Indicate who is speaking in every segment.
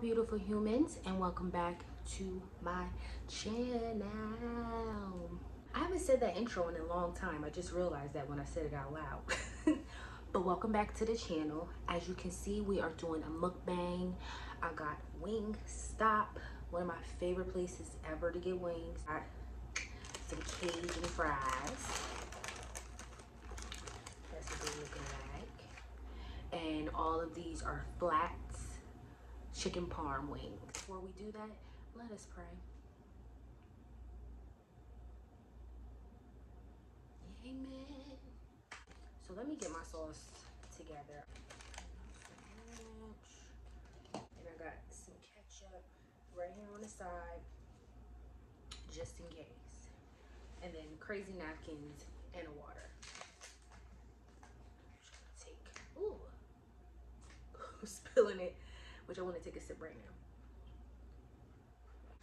Speaker 1: Beautiful humans and welcome back to my channel. I haven't said that intro in a long time. I just realized that when I said it out loud. but welcome back to the channel. As you can see, we are doing a mukbang. I got Wing Stop, one of my favorite places ever to get wings. Got some Cajun fries. That's what they're looking like. And all of these are flats chicken parm wings. Before we do that, let us pray. Amen. So let me get my sauce together. And I got some ketchup right here on the side, just in case. And then crazy napkins and a water. Take, ooh, spilling it, which I want to take a sip right now.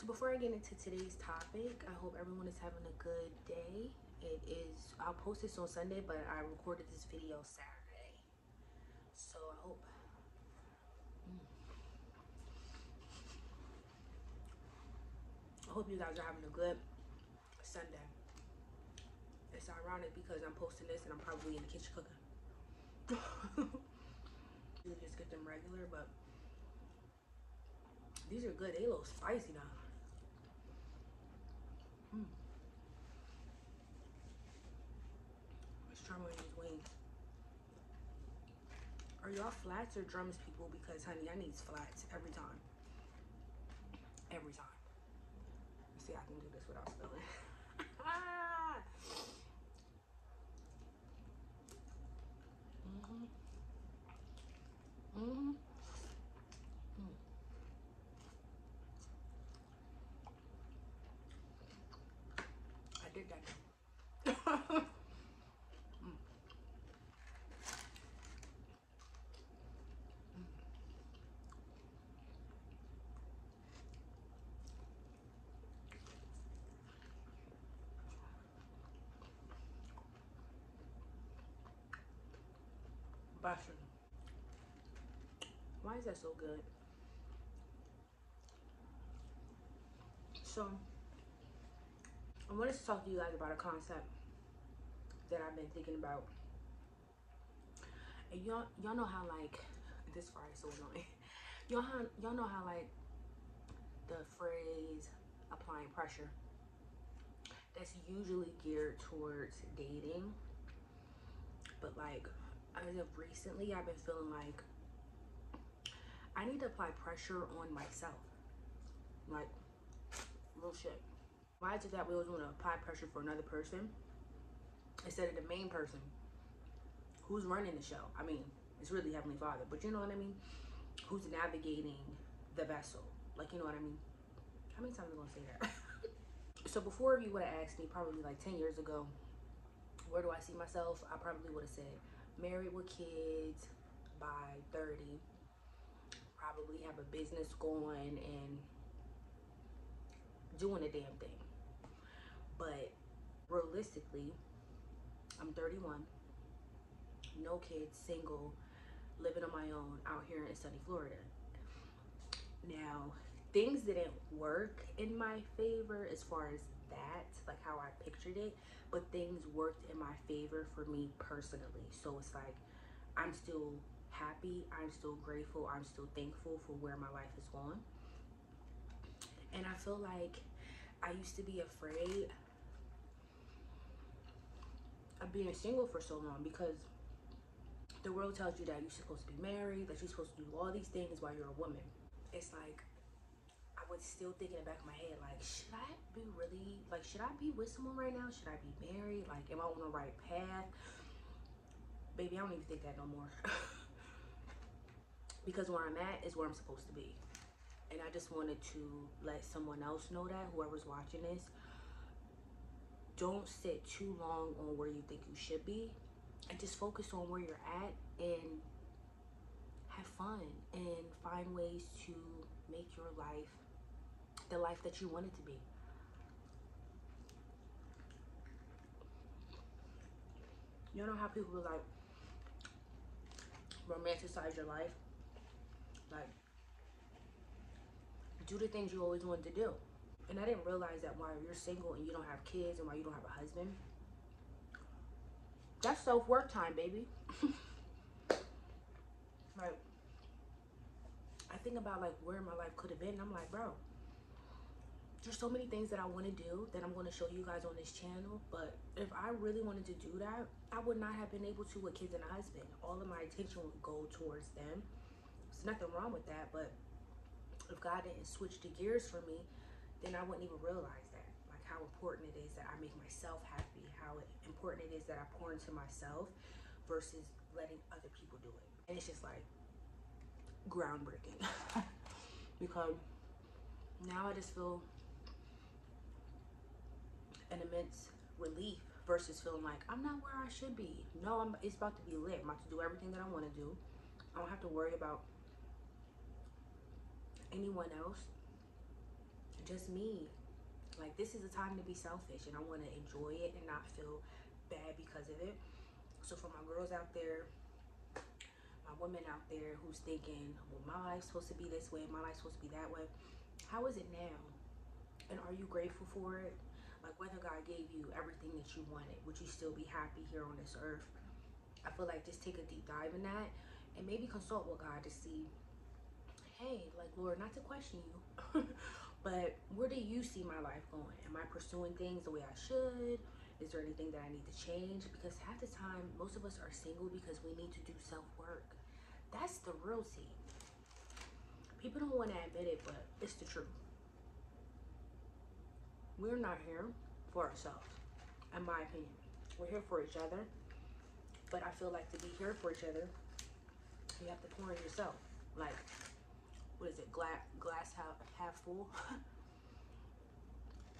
Speaker 1: So before I get into today's topic, I hope everyone is having a good day. It is, I'll post this on Sunday, but I recorded this video Saturday. So I hope. Mm. I hope you guys are having a good Sunday. It's ironic because I'm posting this and I'm probably in the kitchen cooking. you just get them regular, but these are good. They a little spicy now. Mm. Let's try one of these wings. Are y'all flats or drums people? Because honey, I need flats every time. Every time. See, I can do this without spilling. mm-hmm. Mm-hmm. did that. mm. Bussin'. Why is that so good? So, I wanted to talk to you guys about a concept that I've been thinking about. And y'all y'all know how like this fry is so annoying. Y'all y'all know how like the phrase applying pressure that's usually geared towards dating. But like as of recently I've been feeling like I need to apply pressure on myself. Like real shit. Why is it that we always want to apply pressure for another person instead of the main person who's running the show? I mean, it's really Heavenly Father, but you know what I mean? Who's navigating the vessel? Like, you know what I mean? How many times am I gonna say that? so before you would have asked me probably like 10 years ago, where do I see myself? I probably would have said married with kids by 30, probably have a business going and doing a damn thing. But realistically, I'm 31, no kids, single, living on my own out here in sunny Florida. Now, things didn't work in my favor as far as that, like how I pictured it, but things worked in my favor for me personally. So it's like I'm still happy, I'm still grateful, I'm still thankful for where my life is going. And I feel like I used to be afraid of being single for so long because the world tells you that you're supposed to be married, that you're supposed to do all these things while you're a woman. It's like was still thinking in the back of my head, like, should I be really like should I be with someone right now? Should I be married? Like, am I on the right path? Baby, I don't even think that no more. because where I'm at is where I'm supposed to be. And I just wanted to let someone else know that, whoever's watching this, don't sit too long on where you think you should be and just focus on where you're at and have fun and find ways to make your life the life that you want it to be. You know how people like romanticize your life? Like do the things you always wanted to do. And I didn't realize that while you're single and you don't have kids and while you don't have a husband, that's self work time, baby. like, I think about like where my life could have been. I'm like, bro, there's so many things that I want to do that I'm going to show you guys on this channel. But if I really wanted to do that, I would not have been able to with kids and a husband. All of my attention would go towards them. There's nothing wrong with that, but if God didn't switch the gears for me, then I wouldn't even realize that. Like how important it is that I make myself happy, how important it is that I pour into myself versus letting other people do it. And it's just like groundbreaking because now I just feel an immense relief versus feeling like I'm not where I should be. No, I'm, it's about to be lit. I'm about to do everything that I want to do. I don't have to worry about anyone else. Just me. Like this is a time to be selfish and I want to enjoy it and not feel bad because of it. So for my girls out there, my women out there who's thinking, well, my life's supposed to be this way, my life's supposed to be that way. How is it now? And are you grateful for it? Like whether God gave you everything that you wanted, would you still be happy here on this earth? I feel like just take a deep dive in that and maybe consult with God to see, hey, like Lord, not to question you, but where do you see my life going? Am I pursuing things the way I should? Is there anything that I need to change? Because half the time, most of us are single because we need to do self-work. That's the real thing. People don't want to admit it, but it's the truth we're not here for ourselves, in my opinion. We're here for each other. But I feel like to be here for each other, you have to pour in yourself. Like, what is it? Glass, glass half, half full?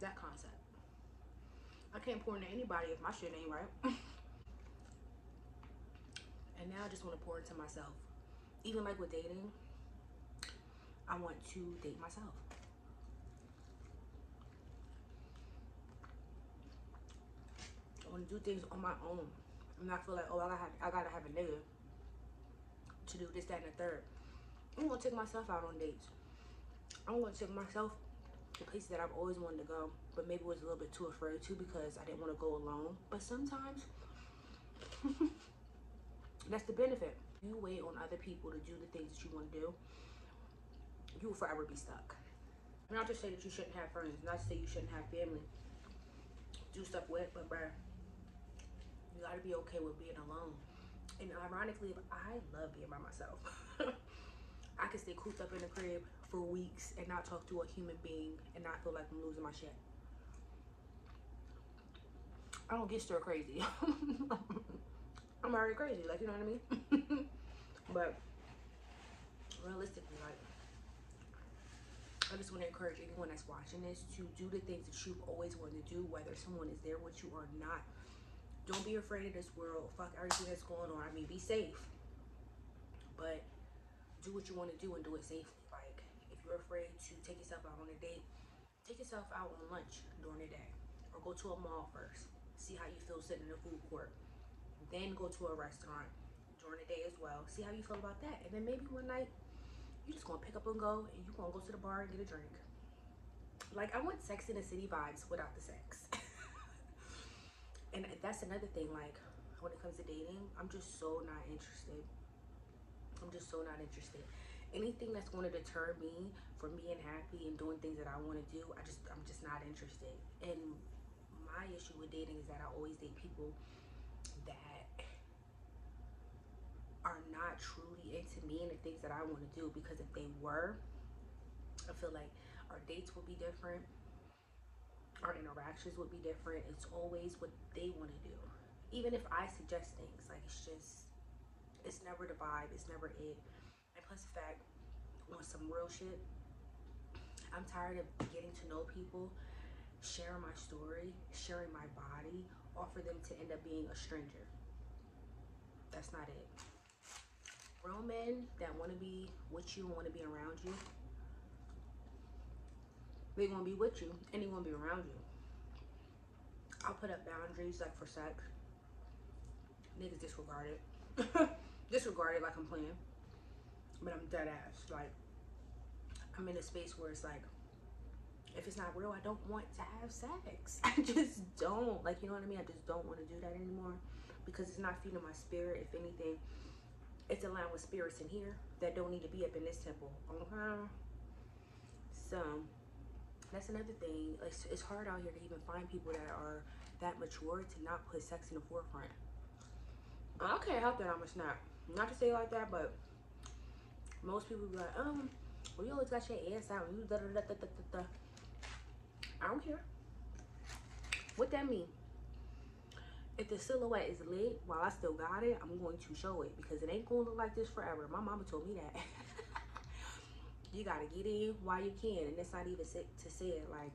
Speaker 1: that concept. I can't pour into anybody if my shit ain't right. and now I just want to pour into myself. Even like with dating, I want to date myself. Want to do things on my own and I feel like, oh, I gotta, have, I gotta have a nigga to do this, that, and the third. I'm gonna take myself out on dates. I'm gonna take myself to places that I've always wanted to go, but maybe was a little bit too afraid to because I didn't want to go alone. But sometimes that's the benefit. You wait on other people to do the things that you want to do, you will forever be stuck. Not to say that you shouldn't have friends, not to say you shouldn't have family, do stuff with, but bruh, gotta be okay with being alone. And ironically, I love being by myself. I can stay cooped up in the crib for weeks and not talk to a human being and not feel like I'm losing my shit. I don't get stir crazy. I'm already crazy, like you know what I mean? but realistically, like I just want to encourage anyone that's watching this to do the things that you've always wanted to do, whether someone is there with you or not. Don't be afraid of this world. Fuck everything that's going on. I mean, be safe. But do what you want to do and do it safely. Like, if you're afraid to take yourself out on a date, take yourself out on lunch during the day. Or go to a mall first. See how you feel sitting in the food court. Then go to a restaurant during the day as well. See how you feel about that. And then maybe one night, you're just going to pick up and go and you're going to go to the bar and get a drink. Like, I want Sex in the City vibes without the sex. and that's another thing like when it comes to dating i'm just so not interested. I'm just so not interested. Anything that's going to deter me from being happy and doing things that i want to do i just i'm just not interested. And my issue with dating is that i always date people that are not truly into me and the things that i want to do because if they were i feel like our dates will be different our interactions would be different. It's always what they want to do. Even if I suggest things, like it's just, it's never the vibe, it's never it. And plus the fact, on some real shit, I'm tired of getting to know people, sharing my story, sharing my body, offer them to end up being a stranger. That's not it. Real men that want to be with you, want to be around you, they're gonna be with you and they're gonna be around you. I'll put up boundaries like for sex. Niggas disregard it. disregard it like I'm playing. But I'm dead ass. Like I'm in a space where it's like, if it's not real, I don't want to have sex. I just don't. Like, you know what I mean? I just don't want to do that anymore because it's not feeding my spirit. If anything, it's aligned with spirits in here that don't need to be up in this temple. Okay? So, that's another thing. It's, it's hard out here to even find people that are that mature to not put sex in the forefront. I can't help that I'm a snap. Not to say like that, but most people be like, um, well, you always got your ass out. You da da da da da da. I don't care. What that mean? If the silhouette is lit while I still got it, I'm going to show it because it ain't gonna look like this forever. My mama told me that. you gotta get in while you can, and it's not even to say it like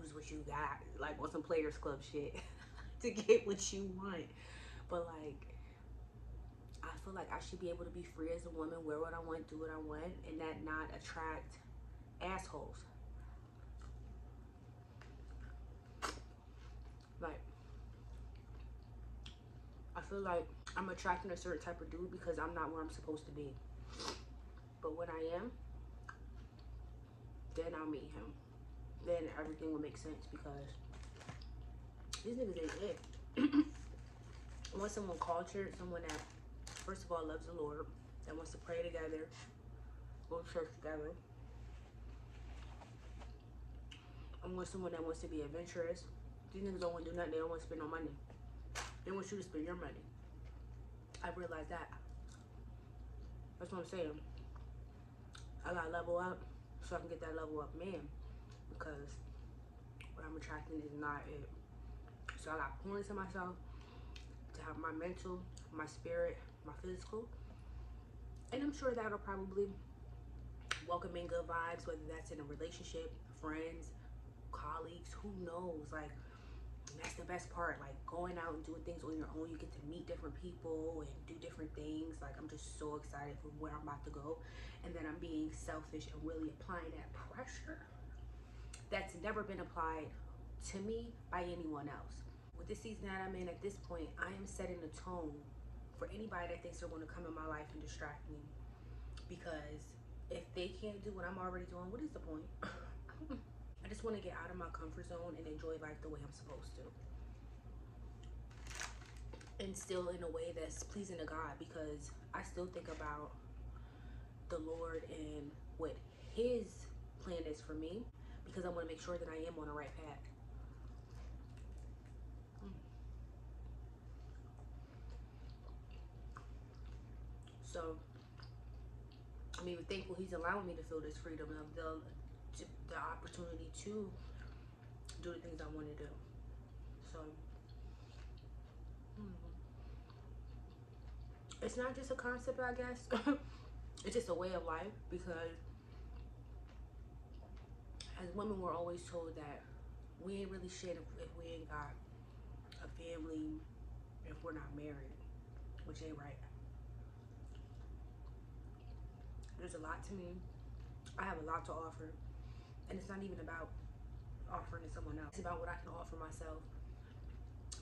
Speaker 1: use what you got, like on some Players Club shit to get what you want. But like, I feel like I should be able to be free as a woman, wear what I want, do what I want, and that not attract assholes. Like, I feel like I'm attracting a certain type of dude because I'm not where I'm supposed to be. But when I am, then I'll meet him. Then everything will make sense because these niggas ain't it. I want someone cultured, someone that, first of all, loves the Lord, that wants to pray together, go to church together. I want someone that wants to be adventurous. These niggas don't want to do nothing. They don't want to spend no money. They want you to spend your money. I realized that. That's what I'm saying. I gotta level up so I can get that level up man. Because what I'm attracting is not it. So I got pour into myself to have my mental, my spirit, my physical. And I'm sure that'll probably welcome in good vibes, whether that's in a relationship, friends, colleagues, who knows? Like, that's the best part. Like, going out and doing things on your own, you get to meet different people and do different things. Like, I'm just so excited for where I'm about to go. And then I'm being selfish and really applying that pressure that's never been applied to me by anyone else with the season that I'm in at this point, I am setting the tone for anybody that thinks they're going to come in my life and distract me. Because if they can't do what I'm already doing, what is the point? I just want to get out of my comfort zone and enjoy life the way I'm supposed to. And still in a way that's pleasing to God because I still think about the Lord and what His plan is for me because I want to make sure that I am on the right path. So I'm even thankful he's allowing me to feel this freedom of the the opportunity to do the things I want to do. So hmm. it's not just a concept, I guess. it's just a way of life because as women, we're always told that we ain't really shit if, if we ain't got a family, if we're not married, which ain't right. There's a lot to me. I have a lot to offer. And it's not even about offering to someone else. It's about what I can offer myself.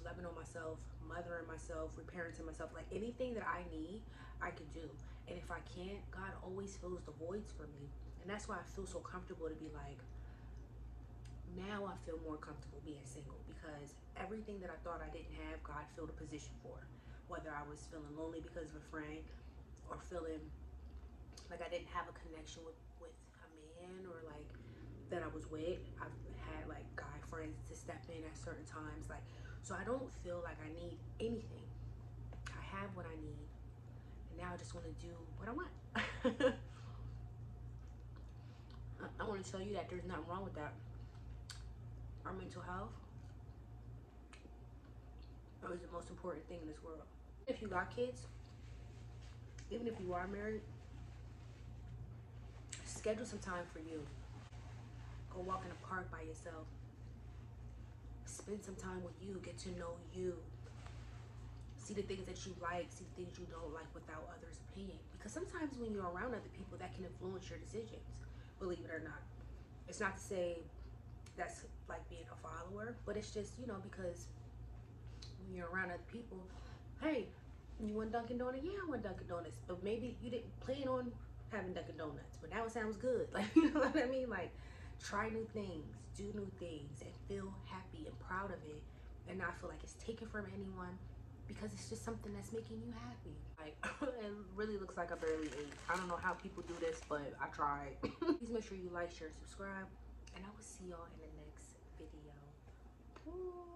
Speaker 1: Loving on myself, mothering myself, reparenting myself. Like anything that I need, I can do. And if I can't, God always fills the voids for me. And that's why I feel so comfortable to be like, now I feel more comfortable being single because everything that I thought I didn't have, God filled a position for. Whether I was feeling lonely because of a friend or feeling like I didn't have a connection with with a man or like that I was with. I've had like guy friends to step in at certain times, like so I don't feel like I need anything. I have what I need, and now I just want to do what I want. I, I want to tell you that there's nothing wrong with that. Our mental health is the most important thing in this world. If you got kids, even if you are married, schedule some time for you. Go walk in a park by yourself. Spend some time with you. Get to know you. See the things that you like, see the things you don't like without others' opinion. Because sometimes when you're around other people, that can influence your decisions, believe it or not. It's not to say that's like being a follower, but it's just, you know, because when you're around other people, hey, you want Dunkin' Donuts? Yeah, I want Dunkin' Donuts. But maybe you didn't plan on having Dunkin' Donuts, but now it sounds good. Like, you know what I mean? Like, try new things, do new things, and feel happy and proud of it, and not feel like it's taken from anyone because it's just something that's making you happy. Like, it really looks like I barely ate. I don't know how people do this, but I tried. Please make sure you like, share, and subscribe, and I will see y'all in the next video. Ooh.